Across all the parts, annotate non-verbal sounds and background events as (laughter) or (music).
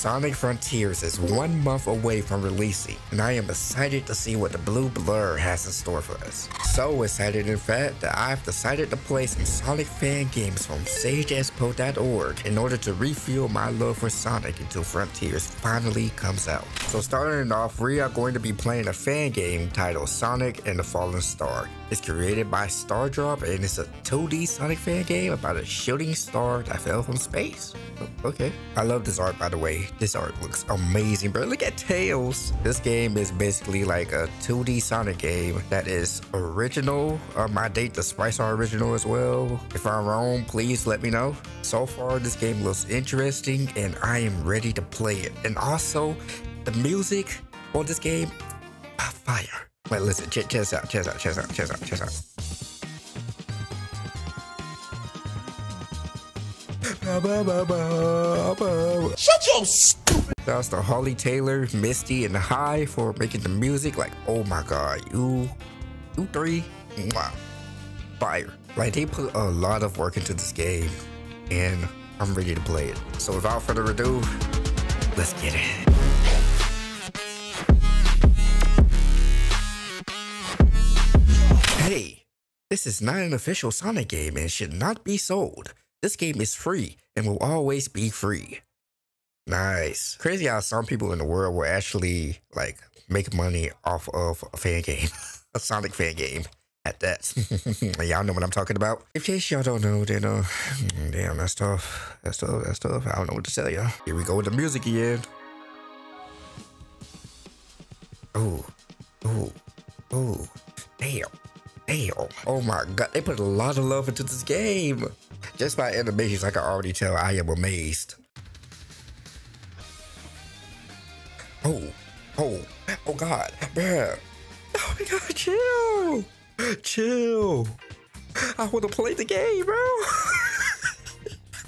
Sonic Frontiers is one month away from releasing, and I am excited to see what the Blue Blur has in store for us. So excited, in fact, that I've decided to play some Sonic fan games from SageExpo.org in order to refuel my love for Sonic until Frontiers finally comes out. So starting off, we are going to be playing a fan game titled Sonic and the Fallen Star. It's created by Stardrop and it's a 2D Sonic fan game about a shooting star that fell from space. Okay. I love this art by the way. This art looks amazing, bro. Look at Tails. This game is basically like a 2D Sonic game that is original. Um, I date the Sprites are original as well. If I'm wrong, please let me know. So far, this game looks interesting and I am ready to play it. And also, the music on this game, fire. Wait, listen, check, check this out, check this out, check this out, check this out, this out. Shut your stupid. Shouts to Holly Taylor, Misty, and High for making the music. Like, oh my god, you, you three, wow, fire. Like, they put a lot of work into this game, and I'm ready to play it. So, without further ado, let's get it. This is not an official Sonic game and should not be sold. This game is free and will always be free. Nice. Crazy how some people in the world will actually like make money off of a fan game, (laughs) a Sonic fan game at that. (laughs) y'all know what I'm talking about. In case y'all don't know, then uh, damn, that's tough. That's tough. That's tough. I don't know what to tell y'all. Here we go with the music again. Oh, oh, oh, damn, damn. Oh my god, they put a lot of love into this game. Just by animations, I can already tell I am amazed. Oh, oh, oh God, bruh. Oh my God, chill, chill. I want to play the game, bro.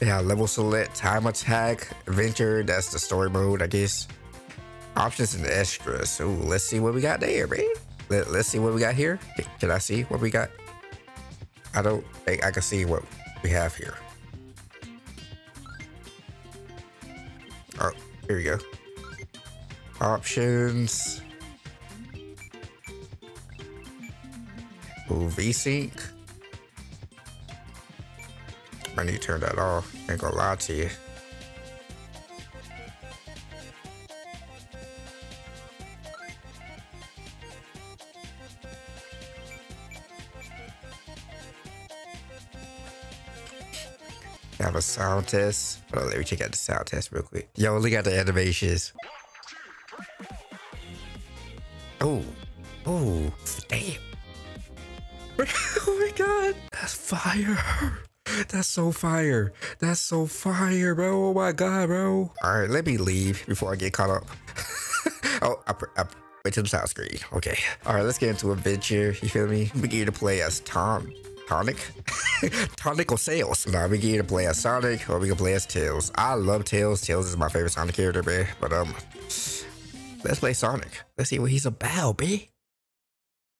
(laughs) yeah, level select, time attack, adventure. That's the story mode, I guess. Options and extras. So let's see what we got there, man. Let, let's see what we got here. Can I see what we got? I don't think I can see what we have here. Oh, here we go. Options. VSync. I need to turn that off. Ain't gonna lie to you. Have a sound test. Oh, let me check out the sound test real quick. Yo, look at the animations. Oh, oh, damn. (laughs) oh my god, that's fire. That's so fire. That's so fire, bro. Oh my god, bro. All right, let me leave before I get caught up. (laughs) oh, I, I to the sound screen. Okay. All right, let's get into adventure. You feel me? We get to play as Tom. Tonic? (laughs) Tonic or Tails? Nah, we can either play as Sonic or we can play as Tails. I love Tails. Tails is my favorite Sonic character, man. But um, let's play Sonic. Let's see what he's about, B.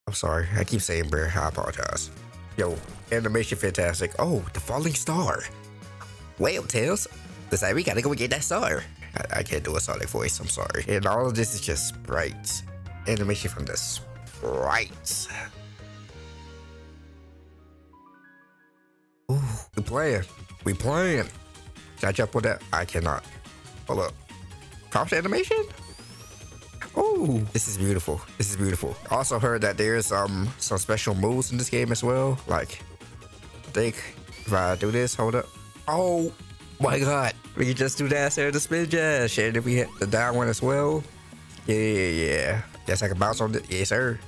I'm sorry. I keep saying bro. I apologize. Yo, animation fantastic. Oh, the falling star. Well, Tails, looks like we gotta go get that star. I, I can't do a Sonic voice. I'm sorry. And all of this is just sprites. Animation from the sprites. Ooh, we playing. We playing. Catch up with that? I cannot. Hold up. Crouch animation? Oh, this is beautiful. This is beautiful. I Also heard that there's um some special moves in this game as well. Like, I think if I do this, hold up. Oh my god. We can just do that instead of the spin dash. And if we hit the down one as well. Yeah, yeah, yeah. Guess I can bounce on it. Yes, sir.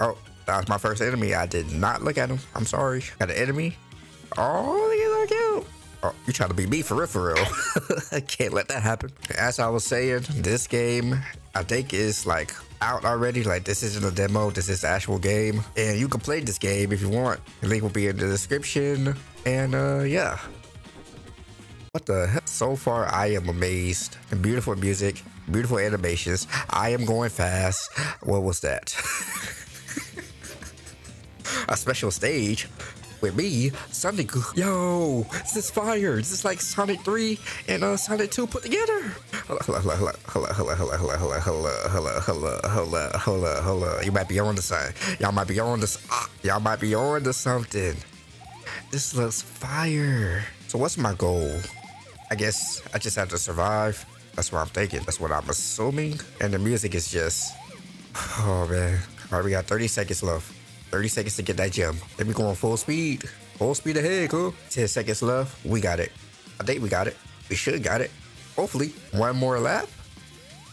Oh, that was my first enemy. I did not look at him. I'm sorry. Got an enemy. Oh, look at that cute. Oh, you trying to be me for real, for real. (laughs) I can't let that happen. As I was saying, this game, I think is like out already. Like this isn't a demo, this is the actual game. And you can play this game if you want. The link will be in the description. And uh, yeah. What the heck? So far, I am amazed. Beautiful music, beautiful animations. I am going fast. What was that? (laughs) a special stage with me, Sonic. Yo, this is fire. This is like Sonic 3 and uh, Sonic 2 put together. You might be on the side. Y'all might be on to y'all might be on to something. This looks fire. So what's my goal? I guess I just have to survive. That's what I'm thinking. That's what I'm assuming. And the music is just, oh man. All right, we got 30 seconds left. 30 seconds to get that gem. Let me go on full speed. Full speed ahead, cool. 10 seconds left. We got it. I think we got it. We should got it. Hopefully. One more lap.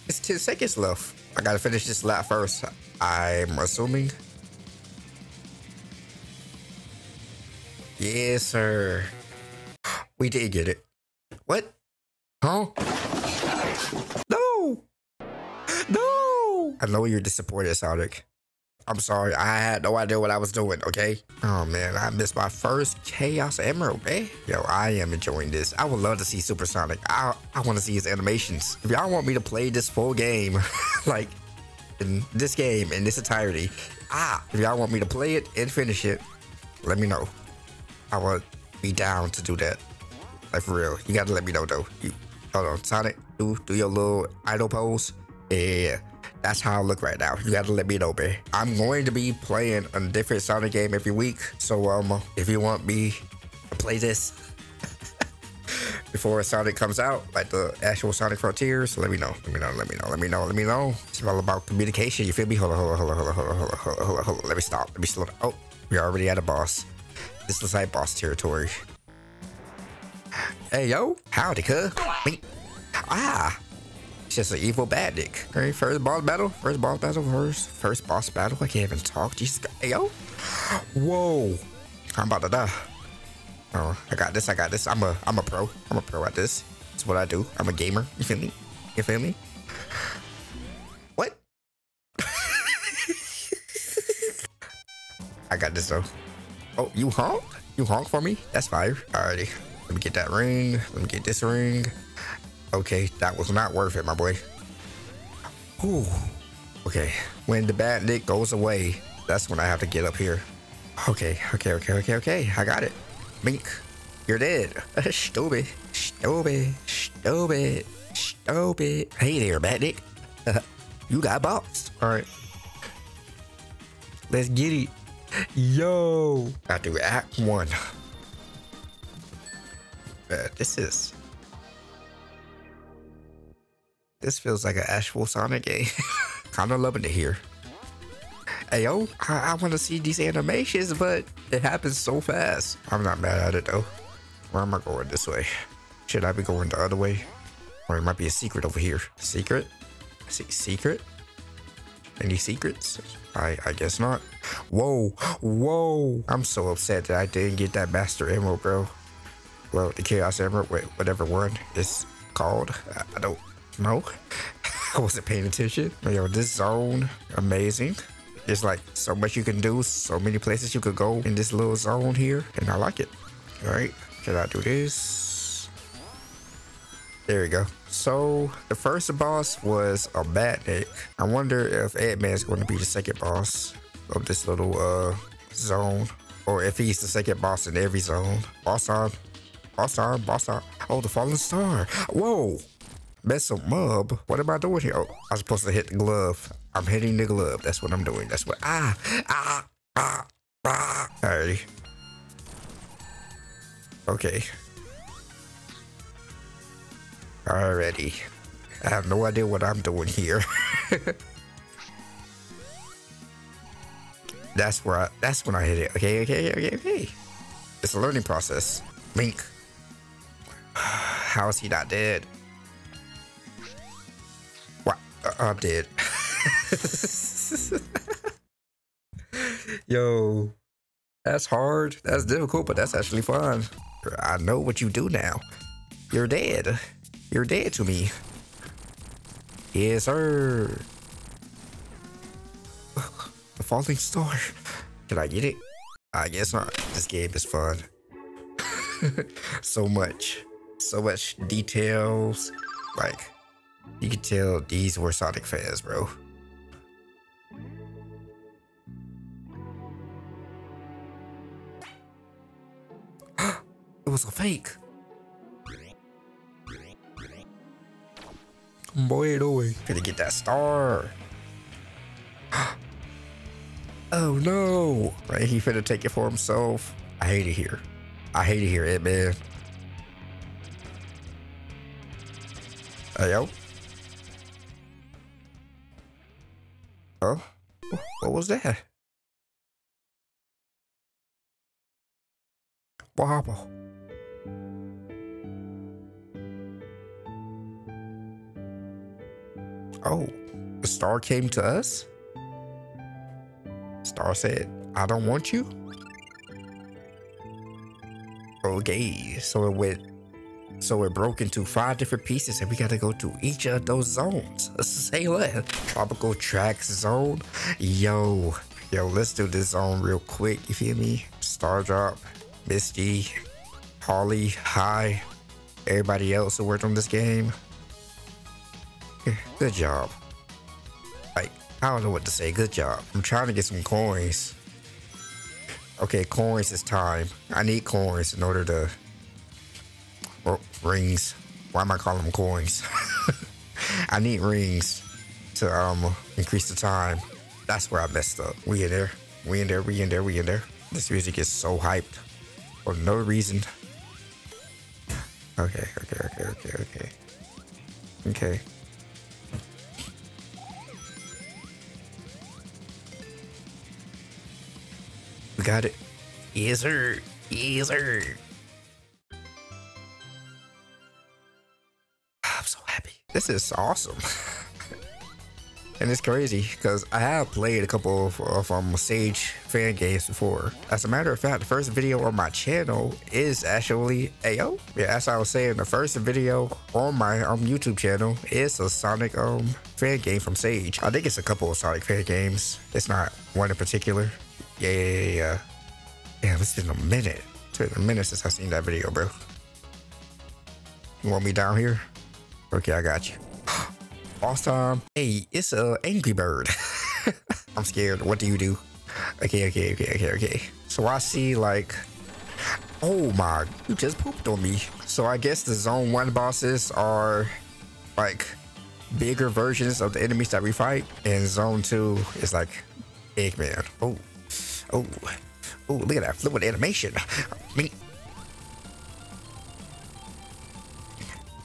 It's 10 seconds left. I gotta finish this lap first. I'm assuming. Yes, sir. We did get it. What? Huh? No! No! I know you're disappointed, Sonic. I'm sorry. I had no idea what I was doing, okay? Oh, man. I missed my first Chaos Emerald, man. Yo, I am enjoying this. I would love to see Supersonic. I, I want to see his animations. If y'all want me to play this full game, (laughs) like, in this game, in this entirety, ah, if y'all want me to play it and finish it, let me know. I would be down to do that. Like, for real. You gotta let me know, though. You, hold on. Sonic, do, do your little idol pose. Yeah. That's how I look right now. You gotta let me know, man. I'm going to be playing a different Sonic game every week. So um, if you want me to play this (laughs) before Sonic comes out, like the actual Sonic Frontiers, let me know. Let me know. Let me know. Let me know. Let me know. It's all about communication. You feel me? Hold on. Hold on. Hold on. Hold on. Hold on. Hold on. Hold on. Hold on. Hold on. Let me stop. Let me slow down. Oh, we already at a boss. This looks like boss territory. Hey yo, howdy, cuz. Ah, it's just an evil badnik. Right, first boss battle. First boss battle. First, first boss battle. I can't even talk. Jesus, hey, yo. Whoa. I'm about to die. Oh, I got this. I got this. I'm a, I'm a pro. I'm a pro at this. It's what I do. I'm a gamer. You feel me? You feel me? What? (laughs) I got this though. Oh, you honk? You honk for me? That's fire. Alrighty. Let me get that ring. Let me get this ring. Okay, that was not worth it, my boy. Ooh. Okay, when the badnik goes away, that's when I have to get up here. Okay, okay, okay, okay, okay. I got it. Mink, you're dead. (laughs) stupid, stupid, stupid, stupid. Hey there, badnik. (laughs) you got boxed. All right. Let's get it. Yo. I do Act 1. Uh, this is this feels like an actual Sonic game. (laughs) Kinda loving it here. Hey yo, I, I want to see these animations, but it happens so fast. I'm not mad at it though. Where am I going this way? Should I be going the other way? Or it might be a secret over here. Secret? See, secret? Any secrets? I, I guess not. Whoa, whoa. I'm so upset that I didn't get that Master Emerald, bro. Well, the Chaos Emerald, whatever one is called. I don't no, (laughs) I wasn't paying attention. Yo, this zone, amazing. There's like so much you can do, so many places you could go in this little zone here, and I like it. All right, can I do this? There we go. So the first boss was a badnik. I wonder if Eggman is going to be the second boss of this little uh zone, or if he's the second boss in every zone. Boss on, boss on, boss on. Oh, the fallen star. Whoa. Mess Mub. What am I doing here? Oh, I'm supposed to hit the glove. I'm hitting the glove. That's what I'm doing. That's what. Ah, ah, ah, ah. Alrighty. Okay. Alrighty. I have no idea what I'm doing here. (laughs) that's where I, that's when I hit it. Okay, okay, okay, okay. It's a learning process. Link. (sighs) How is he not dead? I'm dead. Yo, that's hard. That's difficult, but that's actually fun. I know what you do now. You're dead. You're dead to me. Yes, sir. (sighs) The falling star. Can I get it? I guess not. This game is fun. (laughs) so much. So much details. Like, you could tell these were Sonic fans, bro. (gasps) It was a fake. Boy, boy. Gonna get that star. (gasps) oh no. Right, he finna take it for himself. I hate it here. I hate it here, it man. Hey, yo. What was that? Happened? Oh, the star came to us? Star said, I don't want you? Okay, so it went so it broke into five different pieces and we gotta go to each of those zones. (laughs) Say what? Tropical Track Zone? Yo, yo, let's do this zone real quick, you feel me? Star Drop, Misty, Holly, Hi, everybody else who worked on this game. Good job. Like, I don't know what to say. Good job. I'm trying to get some coins. Okay, coins is time. I need coins in order to... Rings. Why am I calling them coins? (laughs) I need rings to um increase the time. That's where I messed up. We in there. We in there. We in there. We in there. This music is so hyped for no reason. Okay, okay, okay, okay, okay. Okay. We got it. Yes, sir. Yes, sir. This is awesome. and it's crazy because I have played a couple of, of um, Sage fan games before. As a matter of fact, the first video on my channel is actually AO. Yeah, as I was saying, the first video on my um, YouTube channel is a Sonic um fan game from Sage. I think it's a couple of Sonic fan games. It's not one in particular. Yeah, yeah, yeah, yeah. Damn, it's been a minute. It's been a minute since I've seen that video, bro. You want me down here? Okay, I got you. (gasps) Awesome. Hey, it's a Angry Bird. (laughs) I'm scared. What do you do? Okay, okay, okay, okay, okay. So I see like, oh my, you just pooped on me. So I guess the zone one bosses are like bigger versions of the enemies that we fight. And zone two is like Eggman. Oh, oh, oh, look at that fluid animation. Me.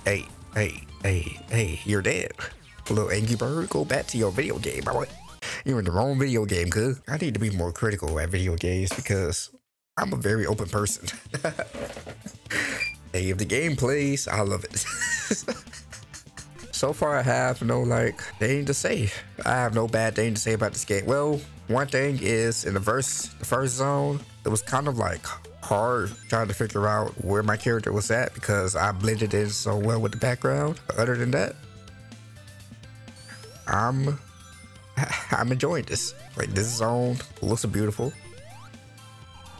Hey, hey, hey, hey, you're dead. Little Angry Bird, go back to your video game. boy. You're in the wrong video game, cuz. I need to be more critical at video games because I'm a very open person. (laughs) hey, if the game plays, I love it. (laughs) so far, I have no, like, thing to say. I have no bad thing to say about this game. Well, one thing is in the first, the first zone, it was kind of like hard trying to figure out where my character was at because I blended in so well with the background. Other than that, I'm (laughs) I'm enjoying this. Like this zone looks beautiful.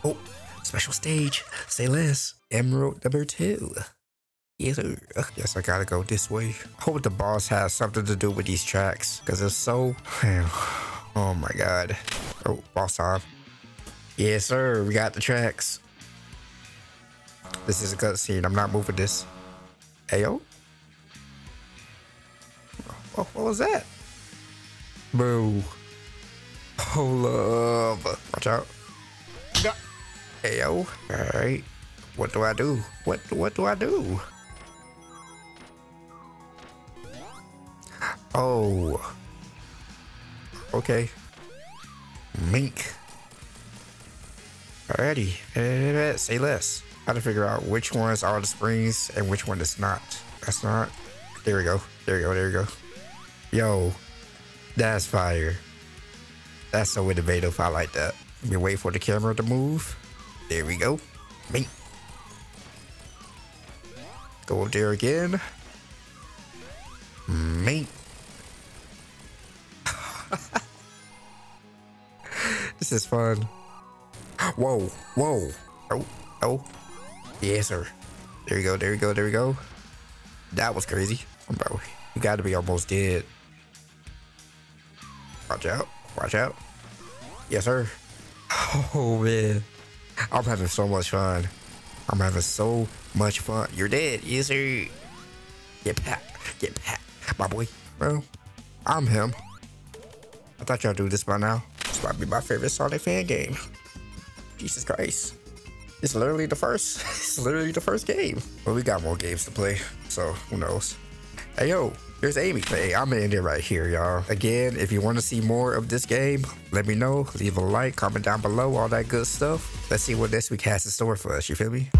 Oh, special stage. Say less. Emerald number two. Yes, sir. Guess I gotta go this way. Hope the boss has something to do with these tracks. Cause it's so (sighs) Oh my god. Oh, boss time. Yes, sir. We got the tracks. This is a cutscene. I'm not moving this. Ayo. Oh, what was that? Boo. Oh, up. Watch out. Ayo. All right. What do I do? What what do I do? Oh. Okay. Mink. Alrighty. Eh, eh, eh, say less. How to figure out which ones are the springs and which one is not. That's not. There we go. There we go. There we go. Yo. That's fire. That's so innovative. I like that. You wait for the camera to move. There we go. Mink. Go there again. Me. (laughs) this is fun. Whoa, whoa. Oh, oh. Yes, sir. There you go, there you go, there you go. That was crazy. Oh, bro, you gotta be almost dead. Watch out. Watch out. Yes, sir. Oh, man. I'm having so much fun. I'm having so much fun. You're dead, easy. Get back. get back. my boy. Bro, I'm him. I thought y'all do this by now. This might be my favorite Sonic fan game. Jesus Christ. It's literally the first. (laughs) It's literally the first game. But we got more games to play, so who knows. Hey, yo, here's Amy. Hey, I'm gonna end it right here, y'all. Again, if you want to see more of this game, let me know. Leave a like, comment down below, all that good stuff. Let's see what this week has in store for us, you feel me?